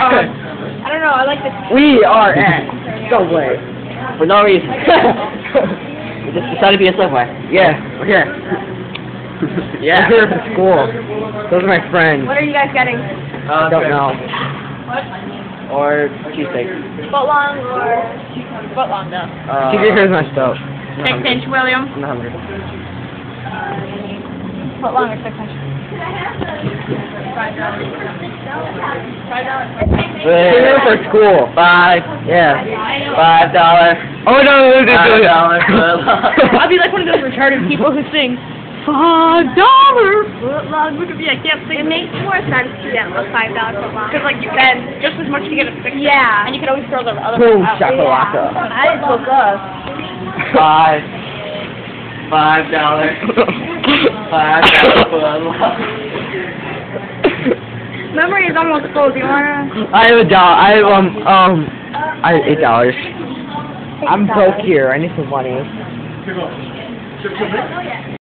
I don't know. I like the. We are at Subway. For no reason. we just decided to be a subway. Yeah, we're here. Yeah. We're here for school. Those are my friends. What are you guys getting? I don't know. What? Or cheesesteak. Footlong or footlong though. Uh, TJ, here's my stuff. Six inch William. I'm not hungry. Footlong or six inch. We're here for school. Five. Yeah. Five dollars. Oh no, no, no, no, no. I'll be like one of those retarded people who sing five dollar footlong. Look at me, I can't sing. It makes more sense to get a five dollar foot long. Because like you can just as much to get a six. Yeah. And you can always throw the other Boom, one out. shakalaka. I didn't look up. Five. Five dollars. Five dollars. Memory is almost full. Do you wanna? I have a dollar. I have um um. I have eight dollars. I'm broke here. I need some money.